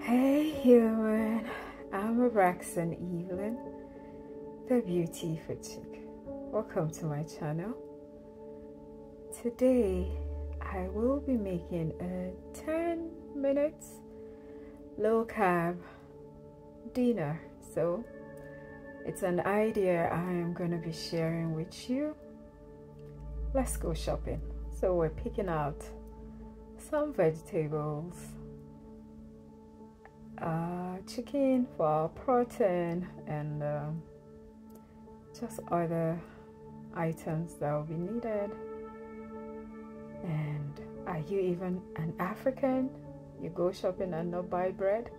Hey human, I'm Braxton Evelyn, the beauty chick. Welcome to my channel. Today I will be making a 10 minutes low carb dinner. So it's an idea I am going to be sharing with you. Let's go shopping. So we're picking out some vegetables, uh, chicken for protein, and uh, just other items that will be needed. And are you even an African? You go shopping and not buy bread?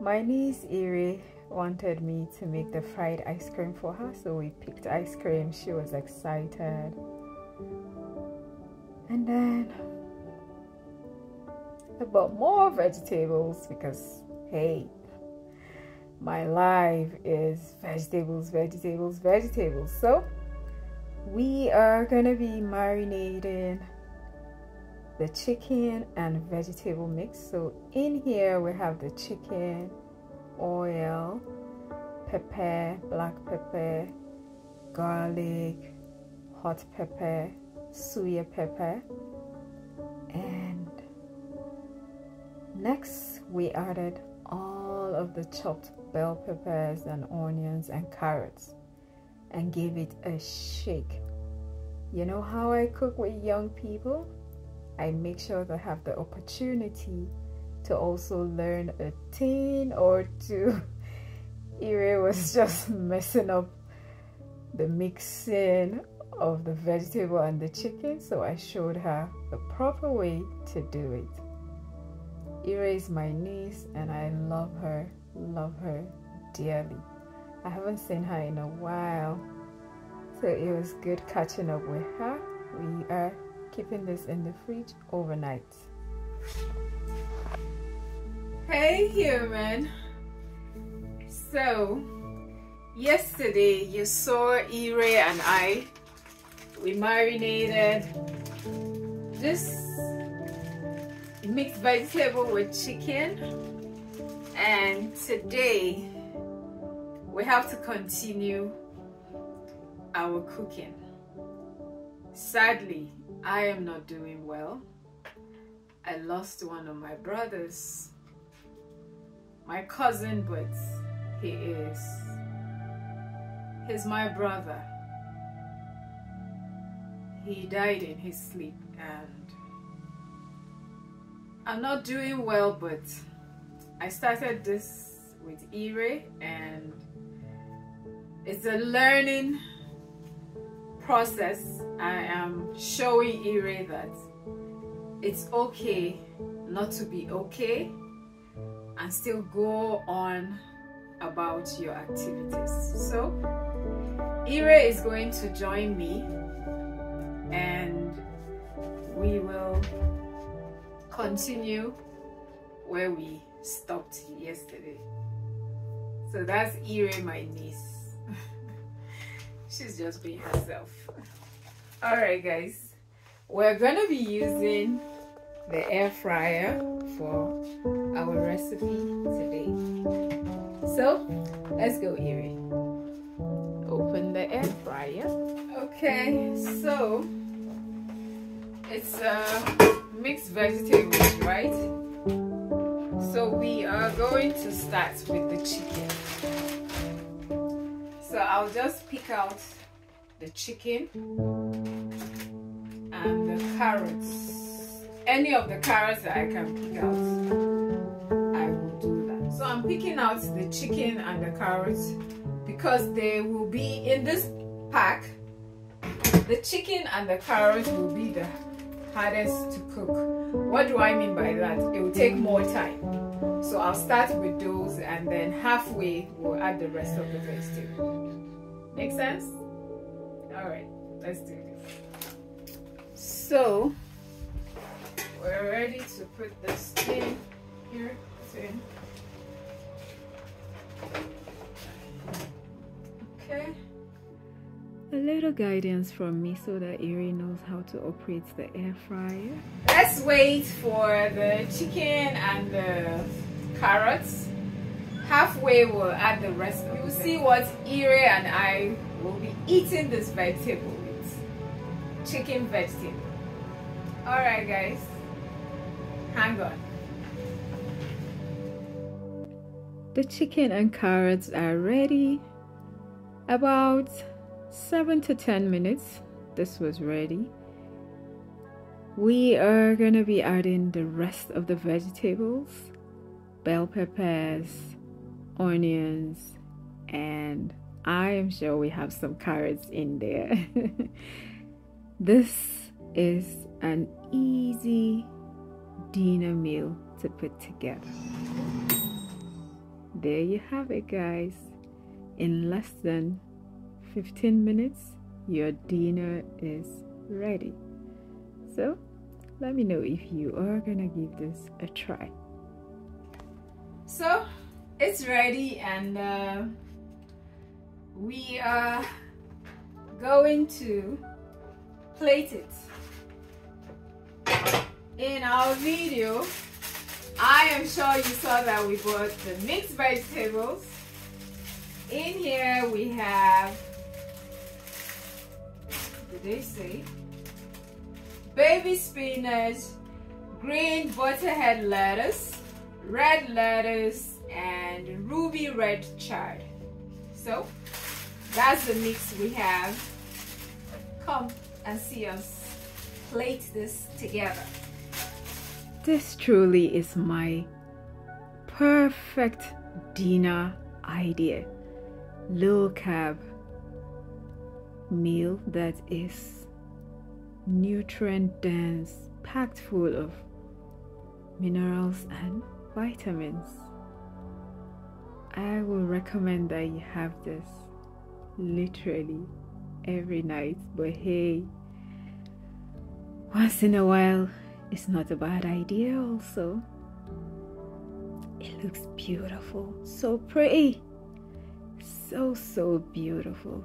My niece Iri wanted me to make the fried ice cream for her, so we picked ice cream. She was excited. And then Bought more vegetables because, hey, my life is vegetables, vegetables, vegetables. So we are gonna be marinating the chicken and vegetable mix. So in here we have the chicken, oil, pepper, black pepper, garlic, hot pepper, suya pepper, next we added all of the chopped bell peppers and onions and carrots and gave it a shake. You know how I cook with young people? I make sure they have the opportunity to also learn a thing or two. Ire was just messing up the mixing of the vegetable and the chicken, so I showed her the proper way to do it. Is my niece and I love her, love her dearly. I haven't seen her in a while, so it was good catching up with her. We are keeping this in the fridge overnight. Hey human! So, yesterday you saw Ire and I, we marinated this mixed vegetable with chicken and today we have to continue our cooking. Sadly, I am not doing well. I lost one of my brothers. My cousin, but he is. He's my brother. He died in his sleep and I'm not doing well, but I started this with Ire and it's a learning process, I am showing Ire that it's okay not to be okay and still go on about your activities. So, Ire is going to join me and we will continue where we stopped yesterday. So that's Ire, my niece. She's just being herself. All right guys. We're gonna be using the air fryer for our recipe today. So let's go Iri open the air fryer. Okay so it's uh, mixed vegetables right so we are going to start with the chicken so I'll just pick out the chicken and the carrots. Any of the carrots that I can pick out, I will do that. So I'm picking out the chicken and the carrots because they will be in this pack. The chicken and the carrots will be the hardest to cook. What do I mean by that? It will take more time. So I'll start with those and then halfway we'll add the rest of the vegetables. Make sense? Alright, let's do this. So we're ready to put this in here. In. Okay. And little guidance from me so that Iri knows how to operate the air fryer. Let's wait for the chicken and the carrots. Halfway we'll add the rest. You'll see what Iri and I will be eating this vegetable with. Chicken vegetable. Alright guys, hang on. The chicken and carrots are ready. About 7 to 10 minutes this was ready. We are going to be adding the rest of the vegetables, bell peppers, onions, and I am sure we have some carrots in there. this is an easy dinner meal to put together. There you have it, guys. In less than 15 minutes, your dinner is ready. So, let me know if you are gonna give this a try. So, it's ready, and uh, we are going to plate it. In our video, I am sure you saw that we bought the mixed vegetables. In here we have, did they say? Baby spinach, green butterhead lettuce, red lettuce, and ruby red chard. So, that's the mix we have. Come and see us plate this together. This truly is my perfect dinner idea. Low carb meal that is nutrient dense, packed full of minerals and vitamins. I will recommend that you have this literally every night, but hey, once in a while it's not a bad idea, also. It looks beautiful, so pretty, so, so beautiful.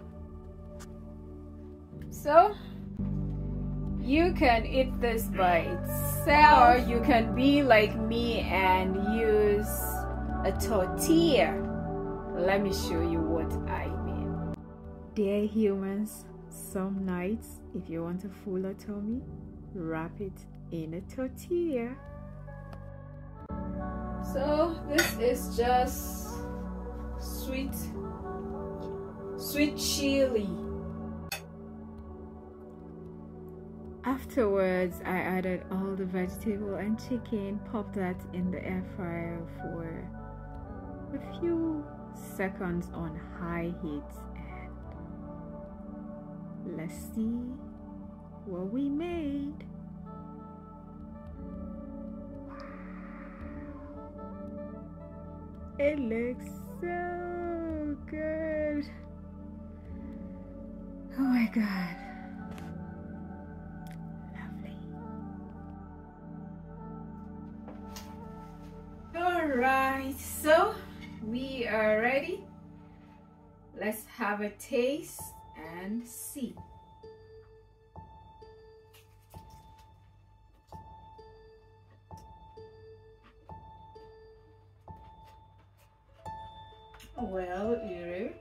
So, you can eat this by itself, or you can be like me and use a tortilla. Let me show you what I mean. Dear humans, some nights, if you want to fool a tummy, wrap it in a tortilla. So this is just sweet, sweet chili. Afterwards, I added all the vegetable and chicken, popped that in the air fryer for a few seconds on high heat and let's see what we made. It looks so good. Oh my god. Alright, so we are ready. Let's have a taste and see. Well, Iri.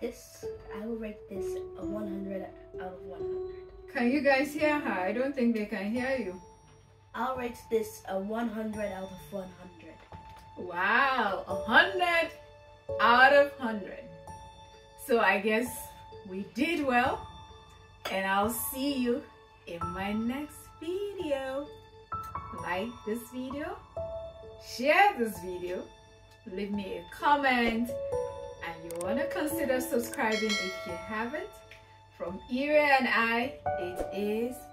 This, I will rate this a 100 out of 100. Can you guys hear her? I don't think they can hear you. I'll rate this a 100 out of 100. Wow, 100 out of 100. So I guess we did well. And I'll see you in my next video. Like this video share this video, leave me a comment, and you want to consider subscribing if you haven't. From Ira and I, it is!